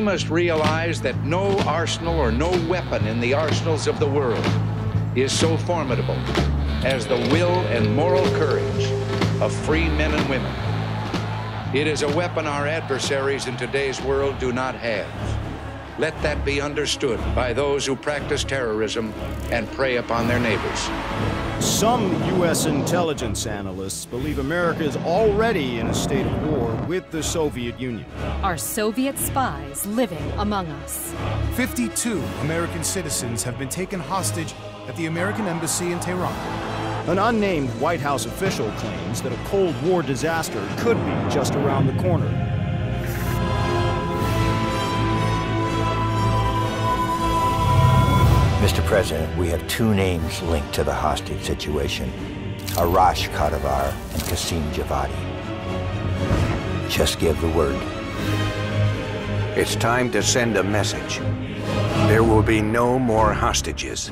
we must realize that no arsenal or no weapon in the arsenals of the world is so formidable as the will and moral courage of free men and women. It is a weapon our adversaries in today's world do not have. Let that be understood by those who practice terrorism and prey upon their neighbors. Some U.S. intelligence analysts believe America is already in a state of war with the Soviet Union. Are Soviet spies living among us? 52 American citizens have been taken hostage at the American Embassy in Tehran. An unnamed White House official claims that a Cold War disaster could be just around the corner. President, we have two names linked to the hostage situation. Arash Kadivar and Qasim Javadi. Just give the word. It's time to send a message. There will be no more hostages.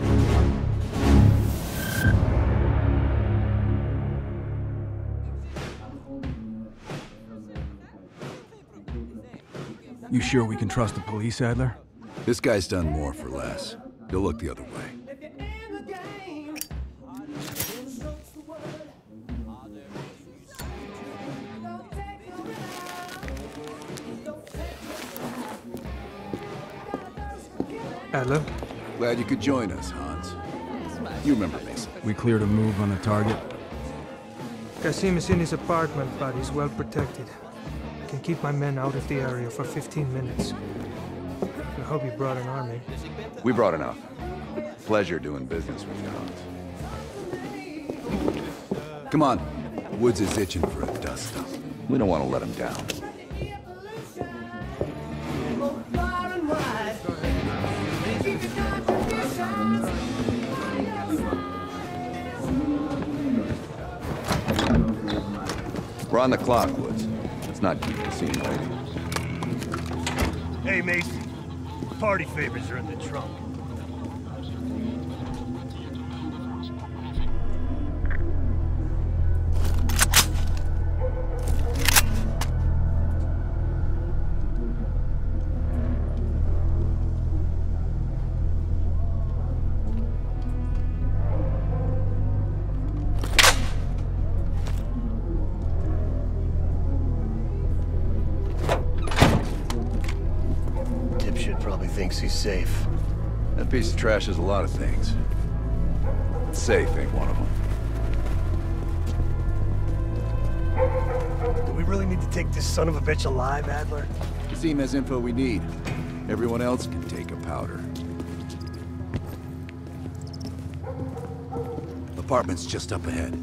You sure we can trust the police, Adler? This guy's done more for less. You'll look the other way. Adler? Glad you could join us, Hans. You remember Mason. We cleared a move on the target. Qasim is in his apartment, but he's well protected. I can keep my men out of the area for 15 minutes. I hope you brought an army. We brought enough. Pleasure doing business with you, Hans. Come on. Woods is itching for a dust-up. We don't want to let him down. We're on the clock, Woods. Let's not keep the scene waiting. Hey, Mason. Party favors are in the trunk. That piece of trash is a lot of things. Safe ain't one of them. Do we really need to take this son of a bitch alive, Adler? Qasim has info we need. Everyone else can take a powder. Apartment's just up ahead.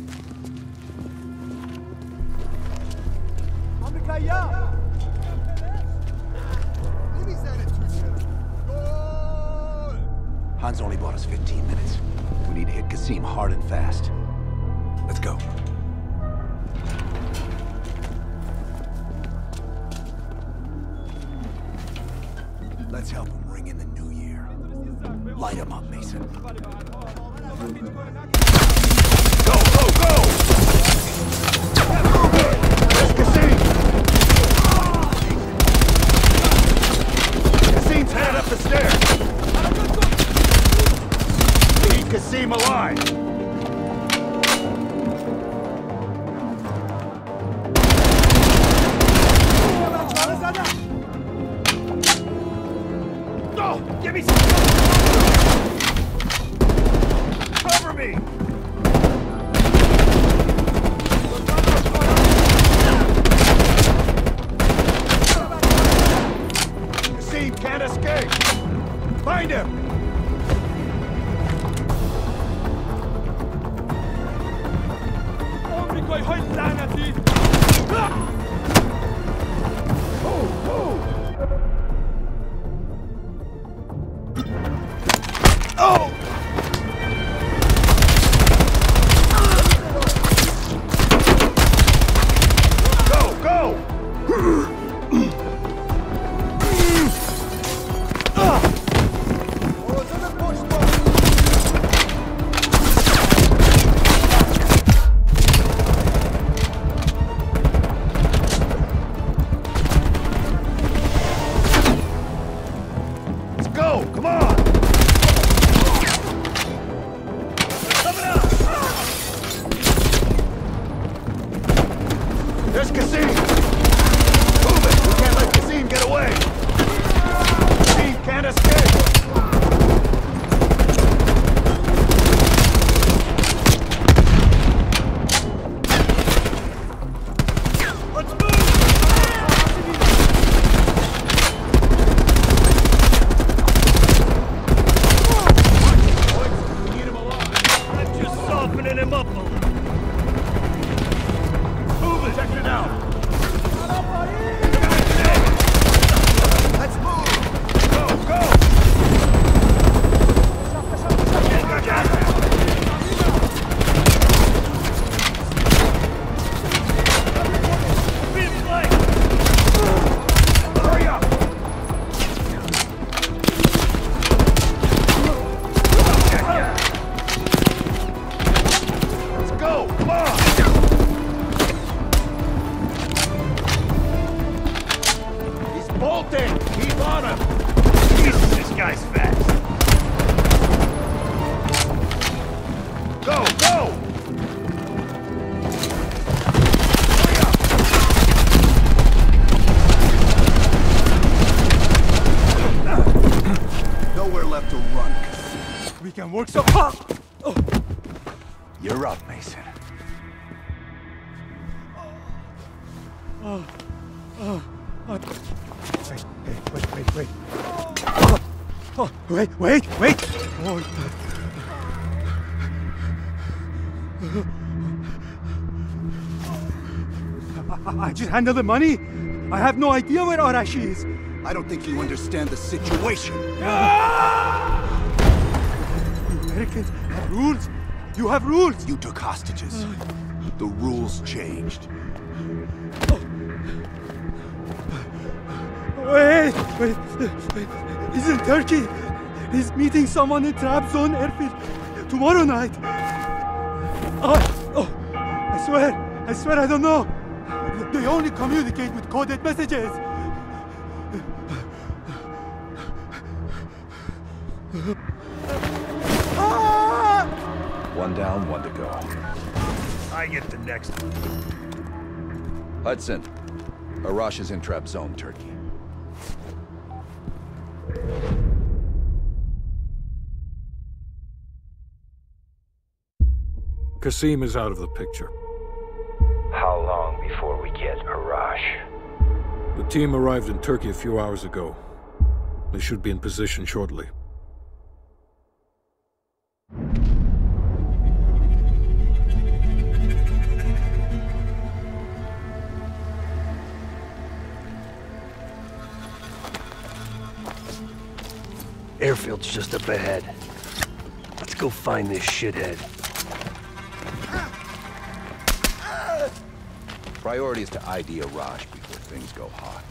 Hans only bought us 15 minutes. We need to hit Qasim hard and fast. Let's go. Can work so hard. You're up, Mason. Hey, wait, wait, wait. Oh, wait, wait, wait. Oh. I, I- just handle the money. I have no idea where Arashi is. I don't think you understand the situation. You Americans have rules. You have rules. You took hostages. The rules changed. Oh, wait, wait, wait. He's in Turkey. He's meeting someone in Trabzon airfield tomorrow night. Oh, oh, I swear, I swear I don't know. They only communicate with coded messages. One down, one to go. I get the next one. Hudson, Arash is in Trabzon, Turkey. Qasim is out of the picture. How long before we get Arash? The team arrived in Turkey a few hours ago. They should be in position shortly. Airfield's just up ahead. Let's go find this shithead. Priority is to ID Arash before things go hot.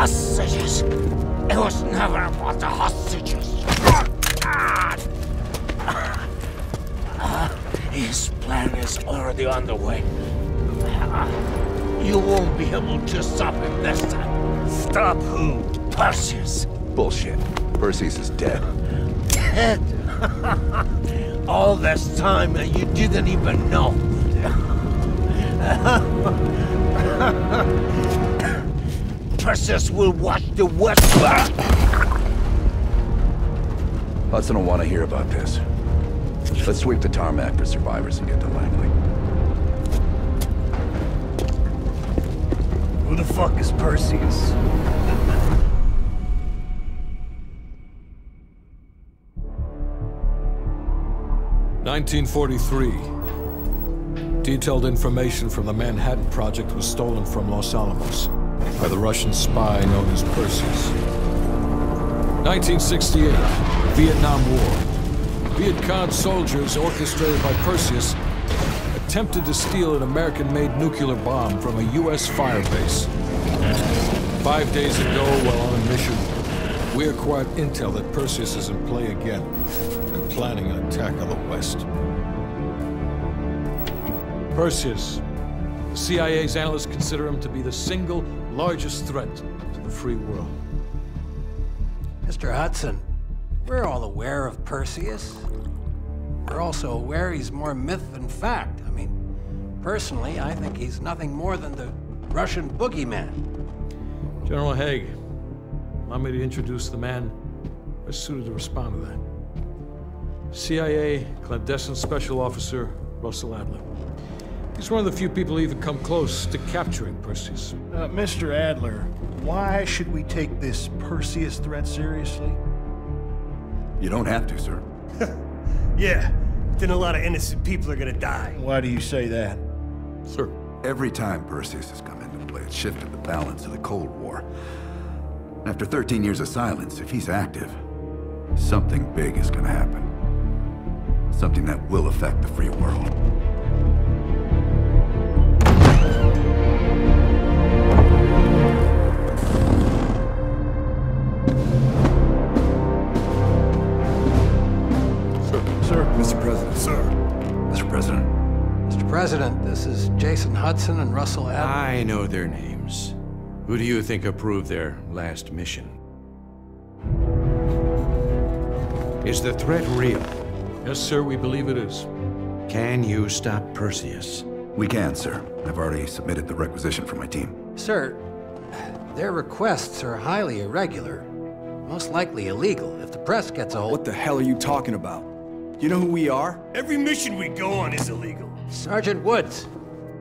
hostages. It was never about the hostages. Ah, his plan is already underway. You won't be able to stop him this time. Stop who? Perseus. Bullshit. Perseus is dead. Dead? All this time and you didn't even know. will watch the West. Hudson will want to hear about this. Let's sweep the tarmac for survivors and get to Langley. Who the fuck is Perseus? Nineteen forty-three. Detailed information from the Manhattan Project was stolen from Los Alamos by the Russian spy known as Perseus. 1968, Vietnam War. Viet Cong soldiers, orchestrated by Perseus, attempted to steal an American-made nuclear bomb from a U.S. firebase. Five days ago, while on a mission, we acquired intel that Perseus is in play again and planning an attack on the West. Perseus. The CIA's analysts consider him to be the single largest threat to the free world. Mr. Hudson, we're all aware of Perseus. We're also aware he's more myth than fact. I mean, personally, I think he's nothing more than the Russian boogeyman. General Haig, allow me to introduce the man best suited to respond to that. CIA clandestine special officer Russell Adler. He's one of the few people who even come close to capturing Perseus. Uh, Mr. Adler, why should we take this Perseus threat seriously? You don't have to, sir. yeah, then a lot of innocent people are gonna die. Why do you say that? Sir. Every time Perseus has come into play, it's shifted the balance of the Cold War. After 13 years of silence, if he's active, something big is gonna happen. Something that will affect the free world. Mr. President. Sir. Mr. President. Mr. President, this is Jason Hudson and Russell Adler. I know their names. Who do you think approved their last mission? Is the threat real? Yes, sir, we believe it is. Can you stop Perseus? We can, sir. I've already submitted the requisition for my team. Sir, their requests are highly irregular. Most likely illegal if the press gets a hold. What the hell are you talking about? You know who we are? Every mission we go on is illegal. Sergeant Woods,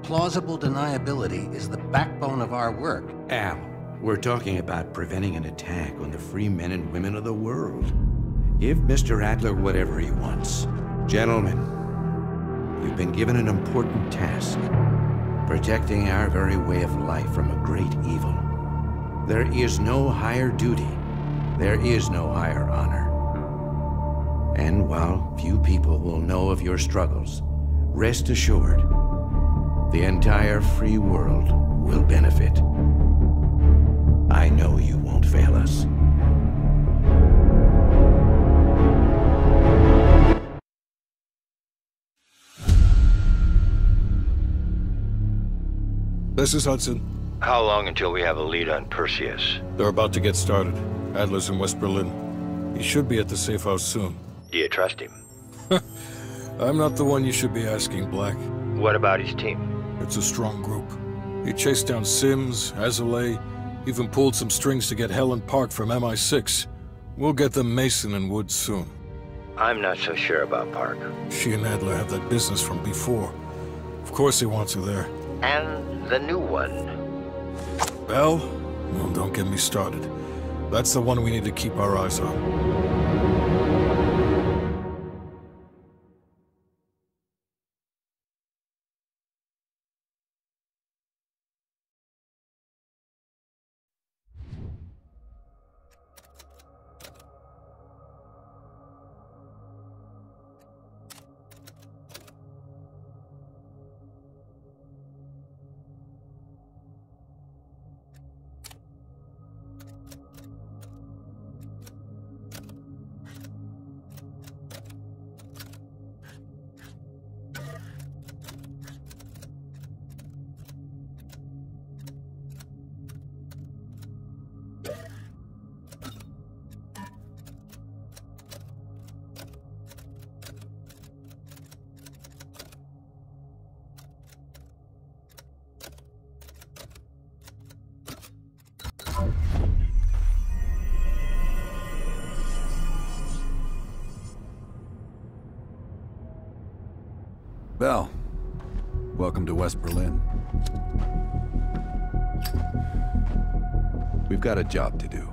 plausible deniability is the backbone of our work. Al, we're talking about preventing an attack on the free men and women of the world. Give Mr. Adler whatever he wants. Gentlemen, you've been given an important task. Protecting our very way of life from a great evil. There is no higher duty. There is no higher honor. And while few people will know of your struggles, rest assured, the entire free world will benefit. I know you won't fail us. This is Hudson. How long until we have a lead on Perseus? They're about to get started. Adler's in West Berlin. He should be at the safe house soon. Do you trust him? I'm not the one you should be asking, Black. What about his team? It's a strong group. He chased down Sims, Lazar, even pulled some strings to get Helen Park from MI6. We'll get them Mason and Woods soon. I'm not so sure about Park. She and Adler have that business from before. Of course he wants her there. And the new one. Bell? Well, don't get me started. That's the one we need to keep our eyes on. Bell, welcome to West Berlin. We've got a job to do.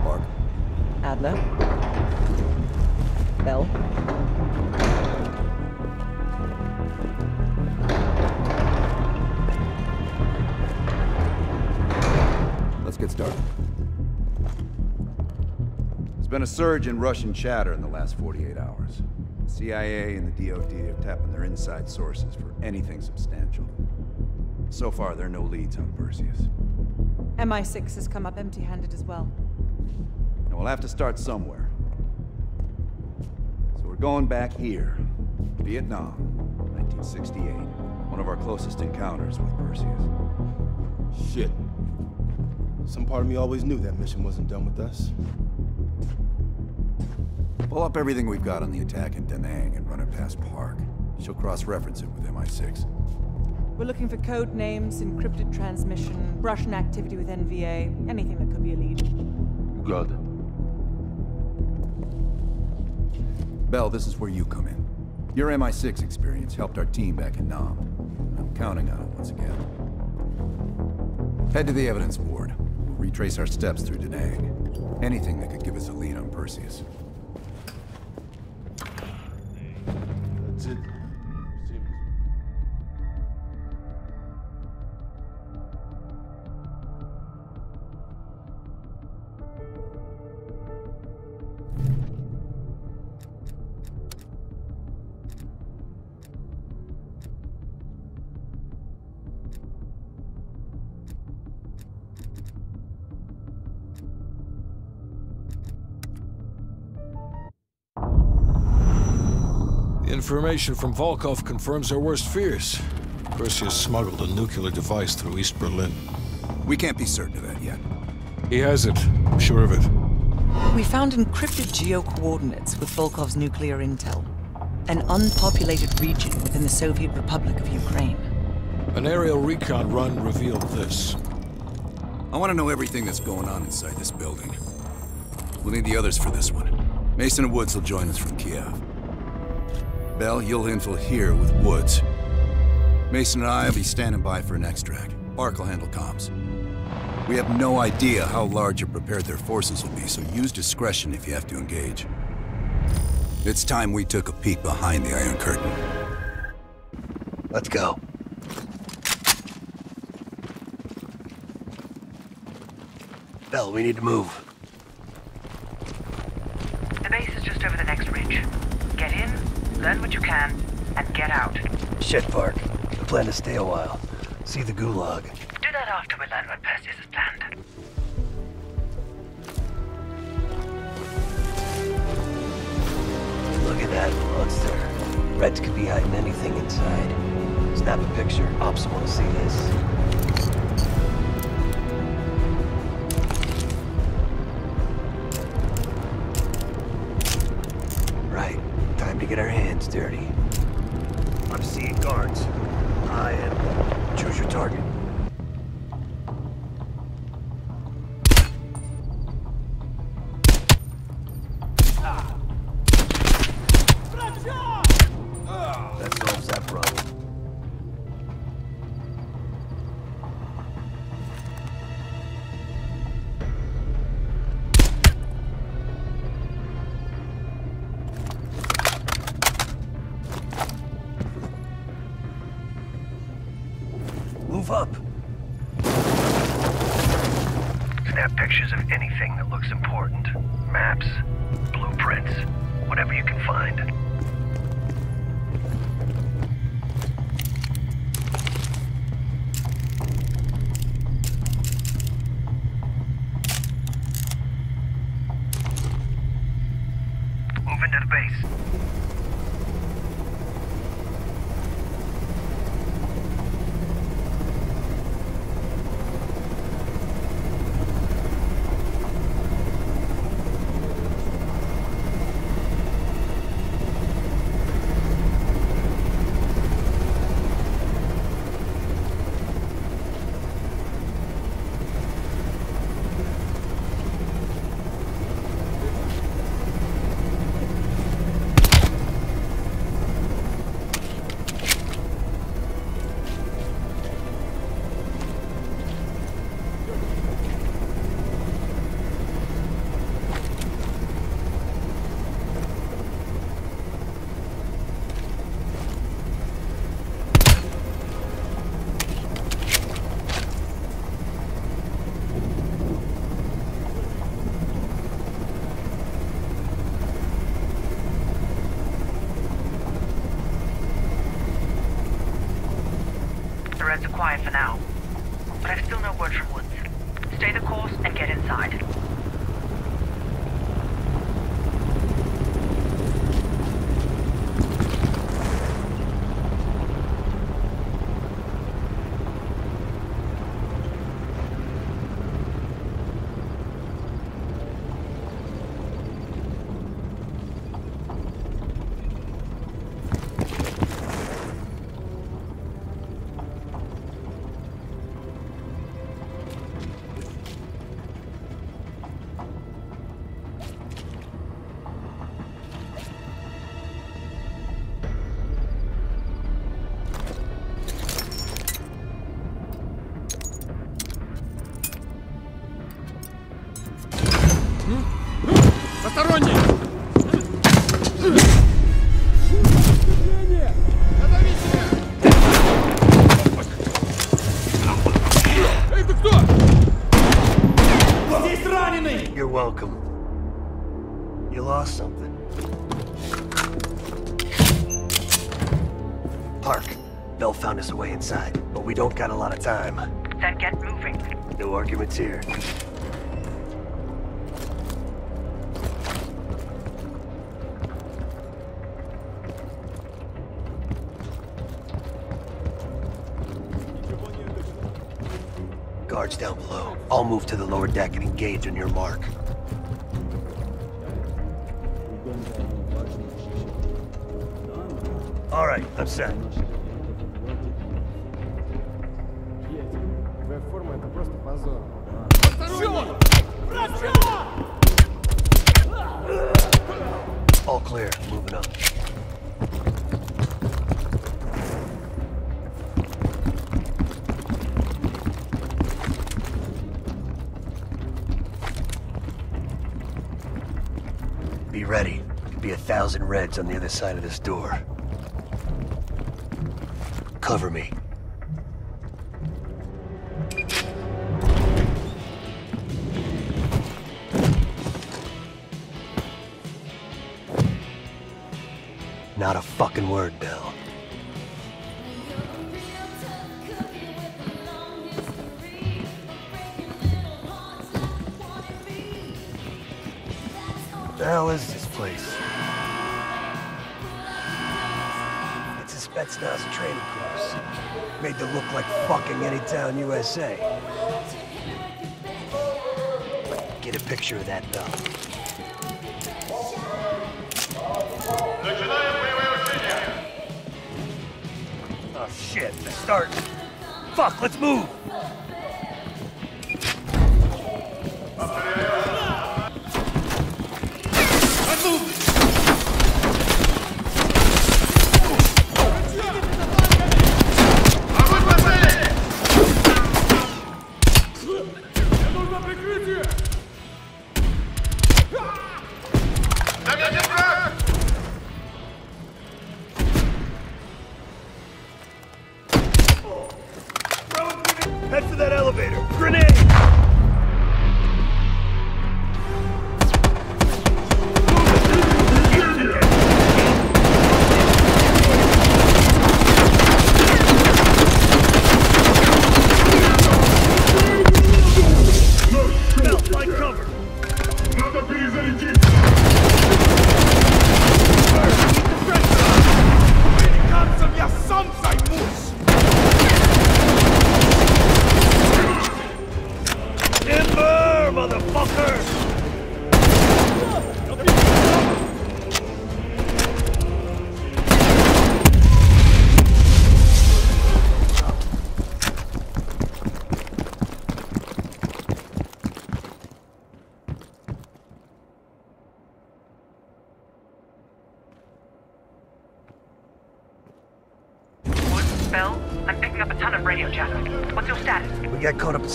Park. Adler. Bell. Let's get started. There's been a surge in Russian chatter in the last 48 hours. The CIA and the DoD have tapped on their inside sources for anything substantial. So far, there are no leads on Perseus. MI6 has come up empty-handed as well. And we'll have to start somewhere. So we're going back here. Vietnam, 1968. One of our closest encounters with Perseus. Shit. Some part of me always knew that mission wasn't done with us. Pull up everything we've got on the attack in Da Nang and run it past Park. She'll cross-reference it with MI6. We're looking for code names, encrypted transmission, Russian activity with NVA, anything that could be a lead. Good. Bell, this is where you come in. Your MI6 experience helped our team back in Nam. I'm counting on it once again. Head to the evidence board. We'll retrace our steps through Da Nang. Anything that could give us a lead on Perseus. Information from Volkov confirms our worst fears. Perseus smuggled a nuclear device through East Berlin. We can't be certain of that yet. He has it. I'm sure of it. We found encrypted geo-coordinates with Volkov's nuclear intel. An unpopulated region within the Soviet Republic of Ukraine. An aerial recon run revealed this. I want to know everything that's going on inside this building. We'll need the others for this one. Mason and Woods will join us from Kiev. Bell, you'll infill here with Woods. Mason and I will be standing by for an extract. Park will handle comms. We have no idea how large or prepared their forces will be, so use discretion if you have to engage. It's time we took a peek behind the Iron Curtain. Let's go. Bell, we need to move. The base is just over the next ridge. Get in, learn what you can, and get out. Shit, Park. I plan to stay a while. See the gulag. Do that after we learn what Perseus has planned. Look at that monster. Reds could be hiding anything inside. Snap a picture. Ops want to see this. Quiet for now. No arguments here. Guards down below. I'll move to the lower deck and engage on your mark. All right, I'm set. Твоя форма это просто позор. Clear. Moving up. Be ready. Could be a thousand reds on the other side of this door. Cover me. Fucking word, Bill. The hell is this place? It's a Spetsnaz training course. Made to look like fucking Anytown, USA. Get a picture of that, though. Shit. Fuck! Let's move!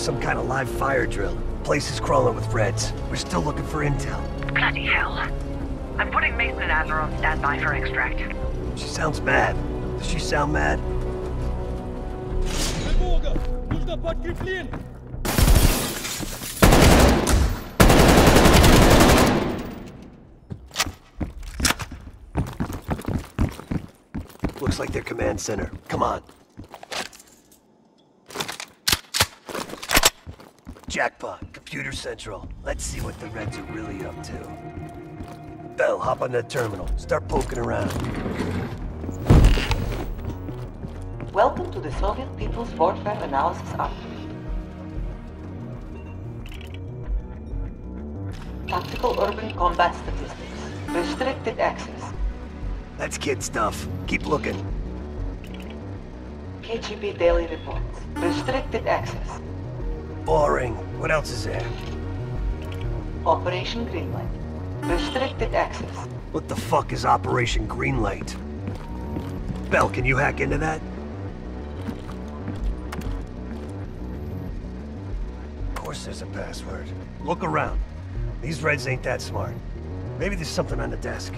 Some kind of live fire drill. Place is crawling with Reds. We're still looking for intel. Bloody hell. I'm putting Mason and Adler on standby for extract. She sounds mad. Does she sound mad? Looks like their command center. Come on. Jackpot, Computer Central. Let's see what the Reds are really up to. Bell, hop on that terminal. Start poking around. Welcome to the Soviet People's Warfare Analysis Arc. Tactical Urban Combat Statistics. Restricted access. That's kid stuff. Keep looking. KGB Daily Reports. Restricted access. Boring. What else is there? Operation Greenlight. Restricted access. What the fuck is Operation Greenlight? Bell, can you hack into that? Of course there's a password. Look around. These Reds ain't that smart. Maybe there's something on the desk.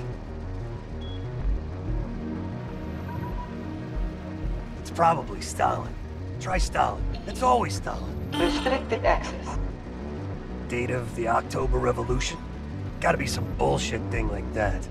It's probably Stalin. Try Stalin. It's always Stalin. Restricted access. Date of the October Revolution? Gotta be some bullshit thing like that.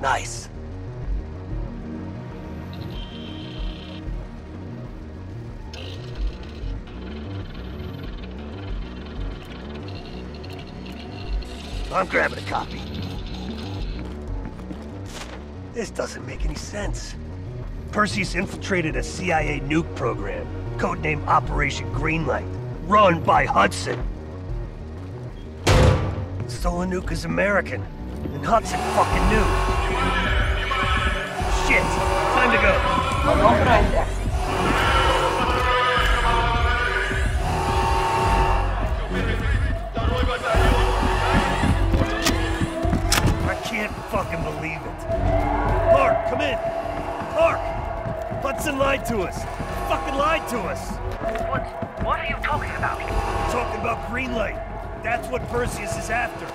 Nice. I'm grabbing a copy. This doesn't make any sense. Perseus infiltrated a CIA nuke program, codenamed Operation Greenlight, run by Hudson. Stolen nuke is American, and Hudson fucking knew. I can't fucking believe it. Clark, come in. Clark! Hudson lied to us. Fucking lied to us. What? What are you talking about? Talking about Greenlight. That's what Perseus is after.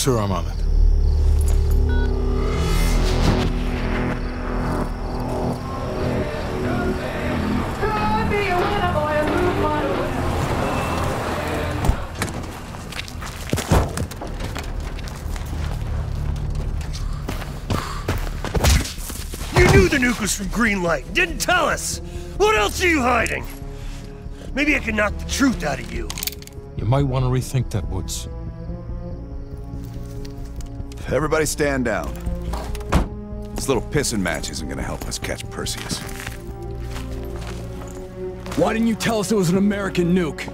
Sir, I'm on it. You knew the nuke was from Greenlight. Didn't tell us. What else are you hiding? Maybe I can knock the truth out of you. You might want to rethink that, Woods. Everybody stand down. This little pissing match isn't gonna help us catch Perseus. Why didn't you tell us it was an American nuke?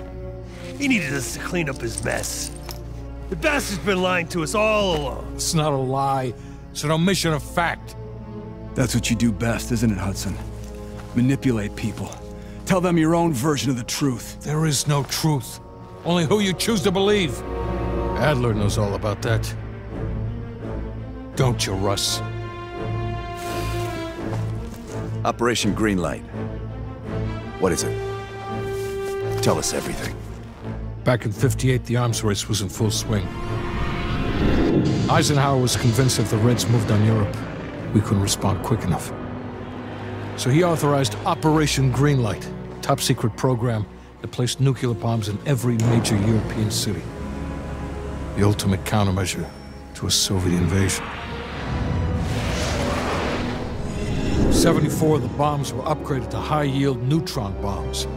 He needed us to clean up his mess. The bastard's been lying to us all along. It's not a lie. It's an omission of fact. That's what you do best, isn't it, Hudson? Manipulate people. Tell them your own version of the truth. There is no truth. Only who you choose to believe. Adler knows all about that. Don't you, Russ? Operation Greenlight. What is it? Tell us everything. Back in 58, the arms race was in full swing. Eisenhower was convinced if the Reds moved on Europe, we couldn't respond quick enough. So he authorized Operation Greenlight, top secret program that placed nuclear bombs in every major European city. The ultimate countermeasure to a Soviet invasion. 74 of the bombs were upgraded to high-yield neutron bombs,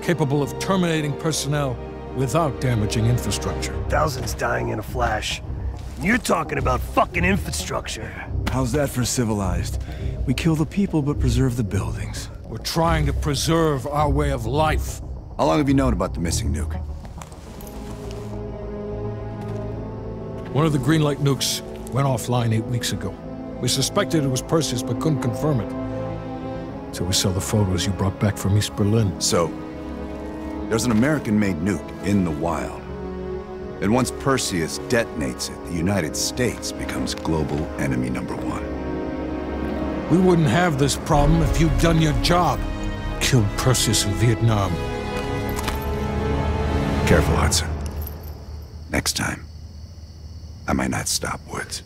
capable of terminating personnel without damaging infrastructure. Thousands dying in a flash. And you're talking about fucking infrastructure. How's that for civilized? We kill the people but preserve the buildings. We're trying to preserve our way of life. How long have you known about the missing nuke? One of the Greenlight nukes went offline eight weeks ago. We suspected it was Perseus, but couldn't confirm it. So we saw the photos you brought back from East Berlin. So, there's an American-made nuke in the wild. And once Perseus detonates it, the United States becomes global enemy number one. We wouldn't have this problem if you'd done your job. Killed Perseus in Vietnam. Careful, Hudson. Next time, I might not stop Woods.